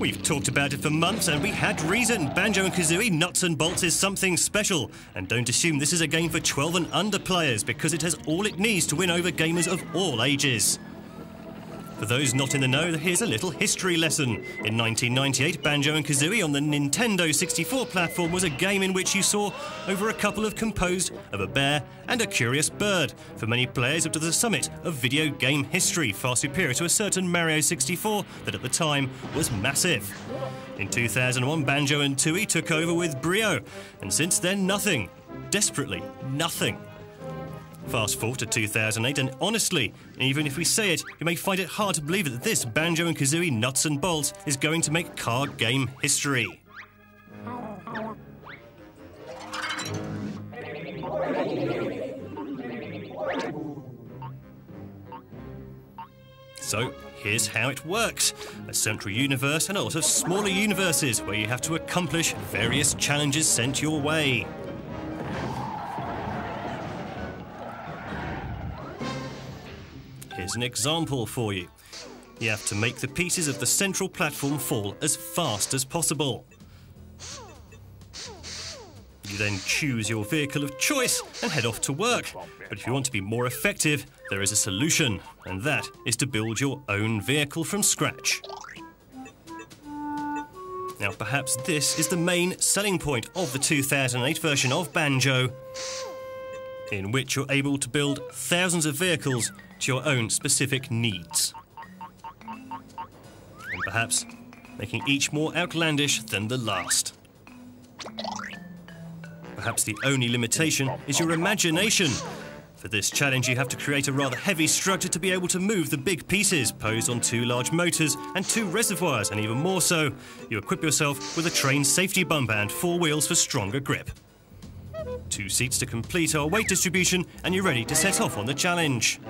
We've talked about it for months and we had reason. Banjo and Kazooie Nuts and Bolts is something special. And don't assume this is a game for 12 and under players because it has all it needs to win over gamers of all ages. For those not in the know, here's a little history lesson. In 1998, Banjo and Kazooie on the Nintendo 64 platform was a game in which you saw over a couple of composed of a bear and a curious bird. For many players, up to the summit of video game history, far superior to a certain Mario 64 that at the time was massive. In 2001, Banjo and Tooie took over with Brio, and since then, nothing. Desperately, nothing. Fast forward to 2008, and honestly, even if we say it, you may find it hard to believe that this Banjo and Kazooie Nuts and Bolts is going to make card game history. So, here's how it works a central universe and a lot of smaller universes where you have to accomplish various challenges sent your way. Here's an example for you. You have to make the pieces of the central platform fall as fast as possible. You then choose your vehicle of choice and head off to work. But if you want to be more effective, there is a solution, and that is to build your own vehicle from scratch. Now, perhaps this is the main selling point of the 2008 version of Banjo, in which you're able to build thousands of vehicles to your own specific needs. And perhaps making each more outlandish than the last. Perhaps the only limitation is your imagination. For this challenge, you have to create a rather heavy structure to be able to move the big pieces posed on two large motors and two reservoirs, and even more so, you equip yourself with a train safety bumper and four wheels for stronger grip. Two seats to complete our weight distribution, and you're ready to set off on the challenge.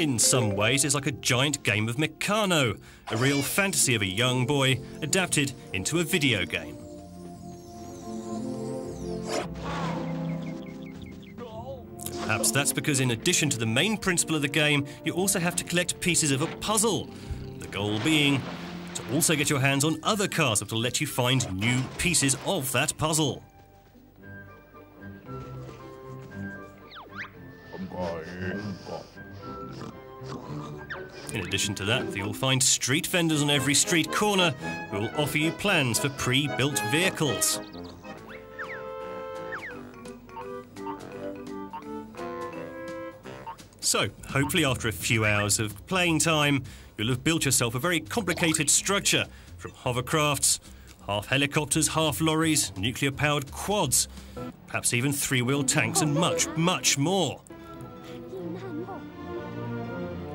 In some ways, it's like a giant game of Meccano, a real fantasy of a young boy adapted into a video game. Perhaps that's because, in addition to the main principle of the game, you also have to collect pieces of a puzzle. The goal being to also get your hands on other cars that will let you find new pieces of that puzzle. In addition to that, you'll find street vendors on every street corner who will offer you plans for pre-built vehicles. So, hopefully after a few hours of playing time, you'll have built yourself a very complicated structure from hovercrafts, half helicopters, half lorries, nuclear-powered quads, perhaps even three-wheel tanks and much, much more.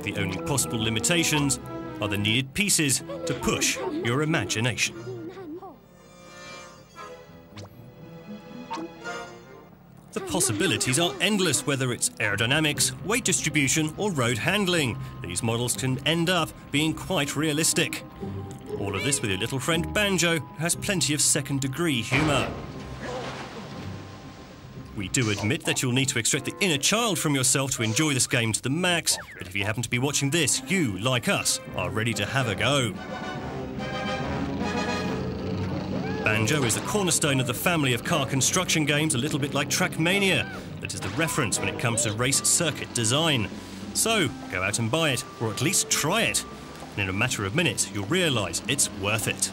The only possible limitations are the needed pieces to push your imagination. The possibilities are endless, whether it's aerodynamics, weight distribution, or road handling. These models can end up being quite realistic. All of this with your little friend Banjo, who has plenty of second degree humour. We do admit that you'll need to extract the inner child from yourself to enjoy this game to the max, but if you happen to be watching this, you, like us, are ready to have a go. Banjo is the cornerstone of the family of car construction games, a little bit like Trackmania. That is the reference when it comes to race circuit design. So, go out and buy it, or at least try it. And in a matter of minutes, you'll realise it's worth it.